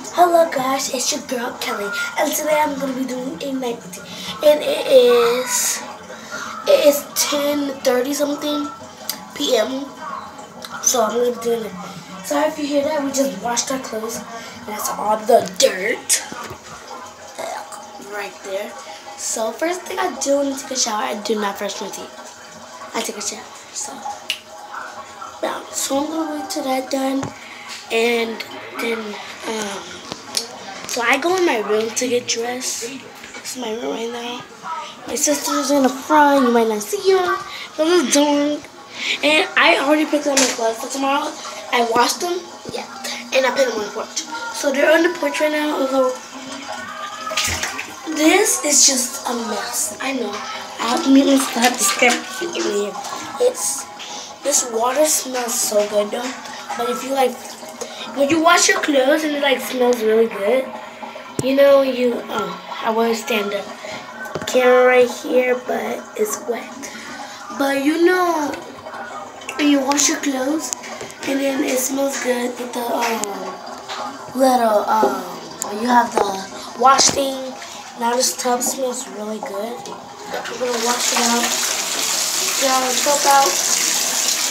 Hello guys, it's your girl Kelly, and today I'm gonna be doing a night routine, and it is it is 10:30 something p.m. So I'm gonna be doing it. Sorry if you hear that. We just washed our clothes, and that's all the dirt right there. So first thing I do when I take a shower, I do my teeth. I take a shower. So so I'm gonna wait till that done, and then um. So I go in my room to get dressed. This is my room right now. My sister's in the front. You might not see her. But I'm doing. And I already picked up my clothes for tomorrow. I washed them. Yeah. And I put them on the porch. So they're on the porch right now. Although this is just a mess. I know. I have to meet my have to step here. It's this water smells so good though. But if you like when you wash your clothes and it like smells really good, you know you oh I want to stand up camera right here but it's wet. But you know when you wash your clothes and then it smells good with the um little um you have the wash thing. Now this tub smells really good. We're gonna wash it out. Get the soap out.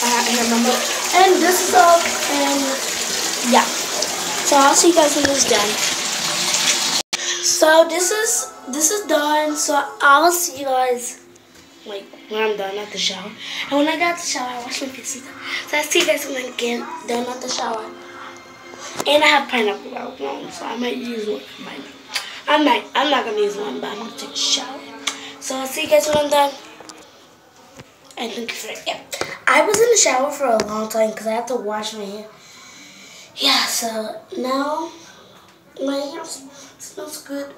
I have to remember. And this is all and yeah. So I'll see you guys when is done. So this is this is done. So I'll see you guys like when I'm done at the shower. And when I get out the shower, I wash my face. So I'll see you guys when I get done at the shower. And I have pineapple out one, so I might use one. I might. I'm not I'm not gonna use one, but I'm gonna take a shower. So I'll see you guys when I'm done. I think you for yeah. I was in the shower for a long time because I have to wash my hair yeah, so now my hair smells good.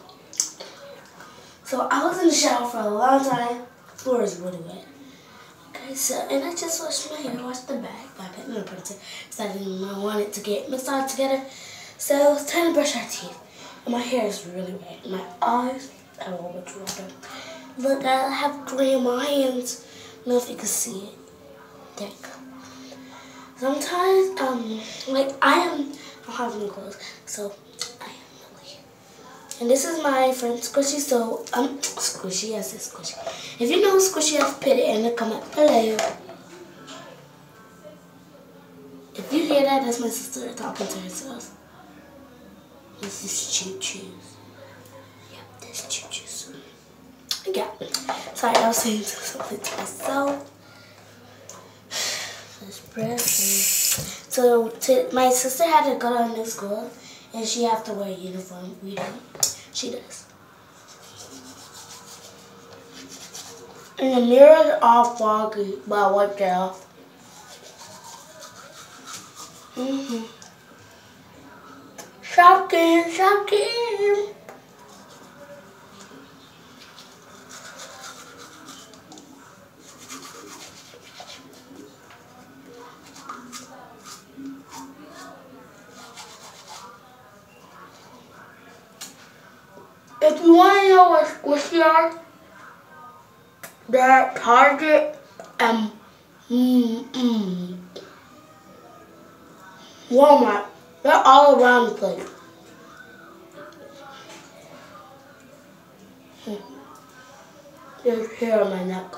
So I was in the shower for a long time. Floor is really wet. Okay, so, and I just washed my hair, washed the back by putting it because I didn't want it to get mixed all together. So it's time to brush our teeth. And my hair is really wet. My eyes have a little bit water. Look, I have gray on my hands. I don't know if you can see it. There. Sometimes, um, like I am, I have any clothes, so I am really. And this is my friend Squishy, so, um, Squishy, yes, it's Squishy. If you know Squishy, I've put it in the comment below. If you hear that, that's my sister talking to herself. This is Choo Choo's. Yep, this Choo Choo's. Yeah. Sorry, I was saying something to myself. So my sister had to go to a new school, and she have to wear a uniform. We don't. She does. And the mirrors all foggy, but I wiped it off. Mm hmm Shocking, shocking. If you want to know what squishy are, they're Target and mm, mm, Walmart. They're all around the place. There's hair on my neck.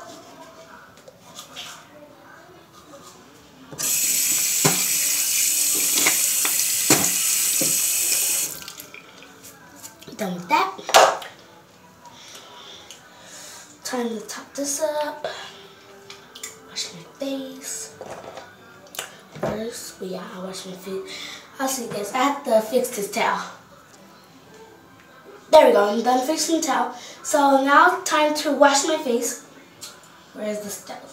Done with that. Time to top this up. Wash my face. First, well, yeah, I wash my feet. I'll see you guys. I have to fix this towel. There we go. I'm done fixing the towel. So now time to wash my face. Where's the stuff?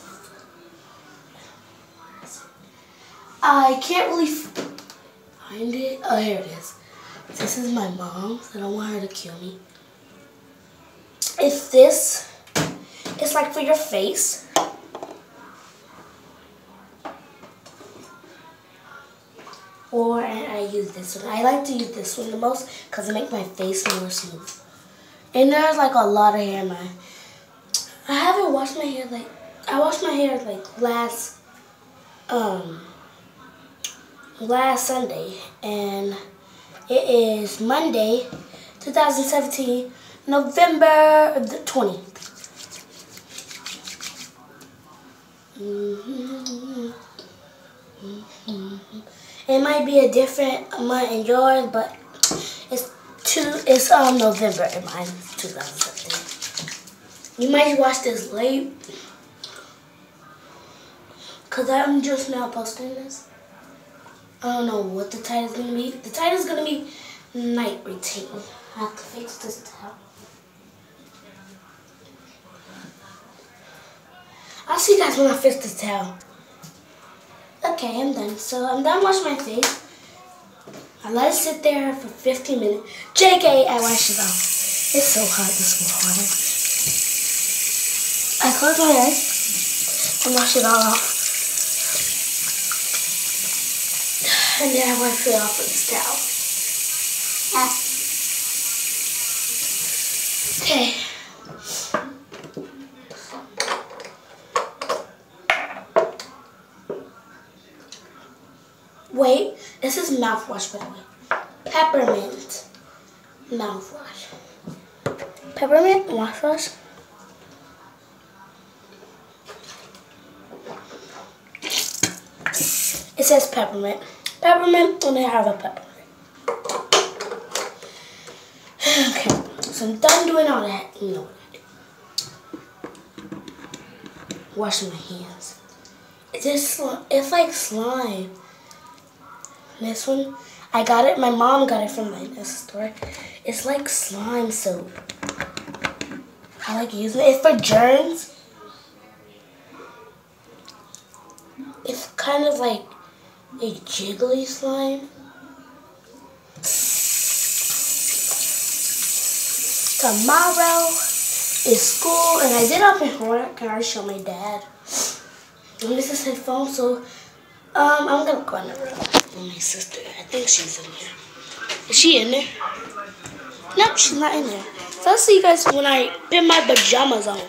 I can't really find it. Oh, here it is. This is my mom's. I don't want her to kill me. If this is like for your face, or I use this one. I like to use this one the most because it makes my face more smooth. And there's like a lot of hair in my. I haven't washed my hair like I washed my hair like last um last Sunday and It is Monday, 2017, November the 20th. Mm-hmm. Mm-hmm. It might be a different month in yours, but it's two. It's um November in mine, 2017. You might watch this late, cause I'm just now posting this. I don't know what the title's gonna be. The title's gonna be night routine. I have to fix this towel. I'll see you guys when I fix this towel. Okay, I'm done. So I'm done washing my face. I let it sit there for 15 minutes. JK, I wash it off. It's so hot this water. I close my eyes and wash it all off. And then I wipe it off with this towel. Okay. Wait, this is mouthwash, by the way. Peppermint mouthwash. Peppermint mouthwash. It says peppermint. Peppermint, oh, and I have a peppermint. Okay, so I'm done doing all that. You know what I do. Washing my hands. It's just, it's like slime. This one, I got it, my mom got it from the store. It's like slime soap. I like using it. It's for germs. It's kind of like a jiggly slime. Tomorrow is school, and I did open homework. Can I show my dad? And this is his phone, so um, I'm gonna go in the room my sister. I think she's in here. Is she in there? Nope, she's not in there. So I'll see you guys when I put my pajamas on.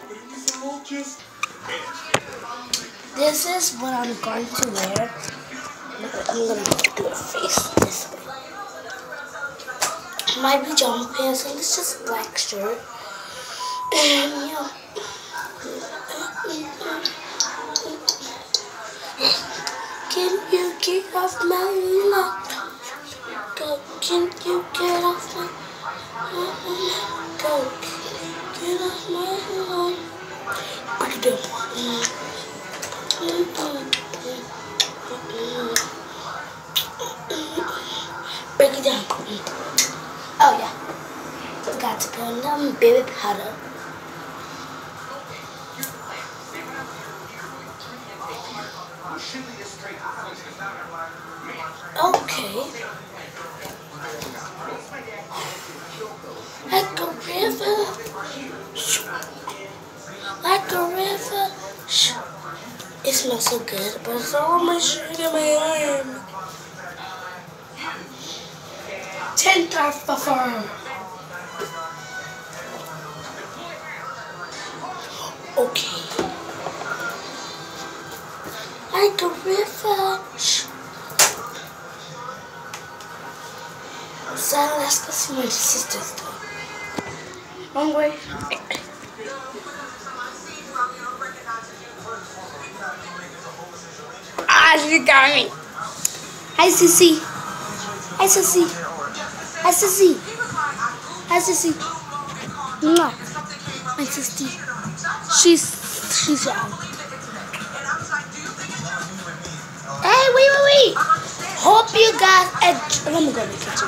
This is what I'm going to wear. I'm gonna do a face this way. My pajama pants and it's just black shirt. And yeah. Can you get off my? Go, can you get off my? Go, get off my lawn. Break it down. On baby powder. Okay. Like a river. Like a river. It smells so good, but it's all my shirt in my arm. Tenterfuffer. Okay. Like a river. So let's go see my sister's though. Wrong way. Ah, she got me. Hi, Sissy. Hi, Sissy. Hi, Sissy. Hi, Sissy. Mwah. My Sissy. She's, she's out. Hey, wait, wait, wait. Hope you guys, let me go in the kitchen.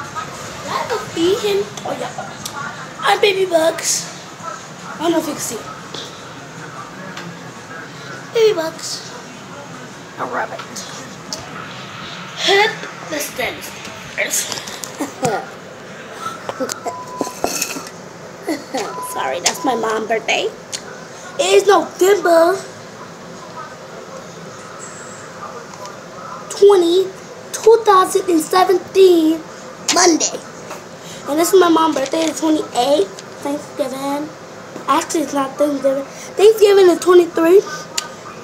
I will feed him. Oh yeah. Hi baby bugs. I don't know if you can see it. Baby bugs. A rabbit. Hip the stairs. Sorry, that's my mom's birthday. Is November 20, 2017, Monday. And this is my mom's birthday, the 28th, Thanksgiving. Actually, it's not Thanksgiving. Thanksgiving is 23,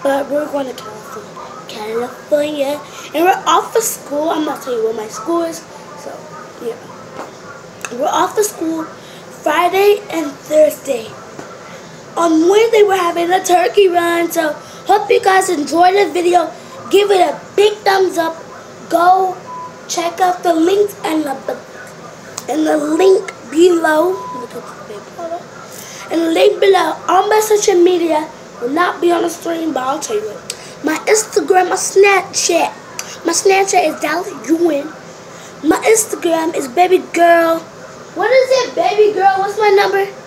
but we're going to California. California. And we're off of school. I'm not telling you where my school is. So, Yeah. We're off to school Friday and Thursday. On Wednesday, we're having a turkey run. So, hope you guys enjoyed the video. Give it a big thumbs up. Go check out the links and the, and the link below. And the link below. All my social media will not be on the screen, but I'll tell you what. My Instagram, my Snapchat. My Snapchat is Dallas Ewing. My Instagram is baby girl. What is it, baby girl? What's my number?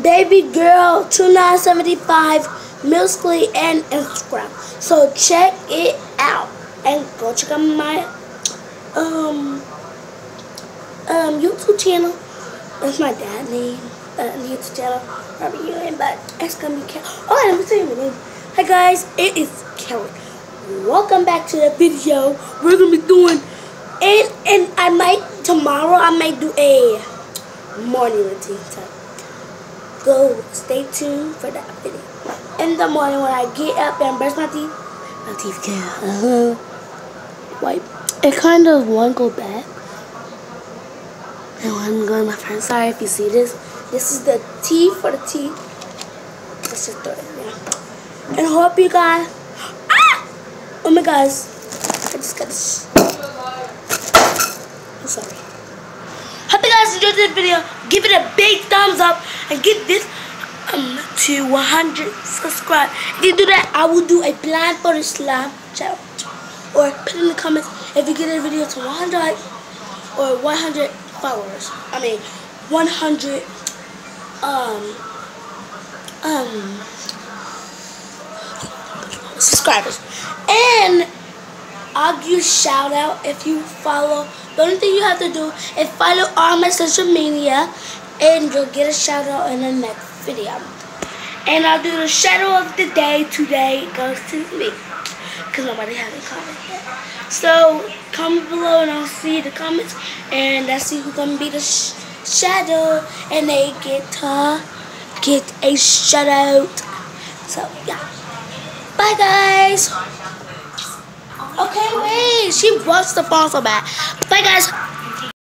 Baby girl 2975 Musical.ly and Instagram. So check it out and go check out my um um YouTube channel. That's my dad name. Uh, YouTube channel. Probably you name, but it's gonna be Kelly. Oh, let me tell you my name. Hi guys, it is Kelly. Welcome back to the video. We're gonna be doing and and I might tomorrow I might do a morning routine. So go stay tuned for that video. In the morning when I get up and brush my teeth, my teeth get uh, wipe. It kind of won't go back. And I'm going my friend. Sorry if you see this. This is the T for the T. Let's just throw it in. And hope you guys. Ah! Oh my gosh. I just got this. I'm sorry. Guys enjoyed this video. Give it a big thumbs up and get this um, to 100 subscribe. If you do that, I will do a blind photo slime challenge. Or put in the comments if you get a video to 100 or 100 followers. I mean, 100 um um subscribers. And I'll give shout out if you follow. The only thing you have to do is follow all my social media and you'll get a shout out in the next video. And I'll do the shadow of the day today goes to me. Because nobody has a comment yet. So comment below and I'll see the comments and let's see who's gonna be the sh shadow and they get to get a shout out. So yeah. Bye guys. Okay, wait. She wants the so bad. Bye guys.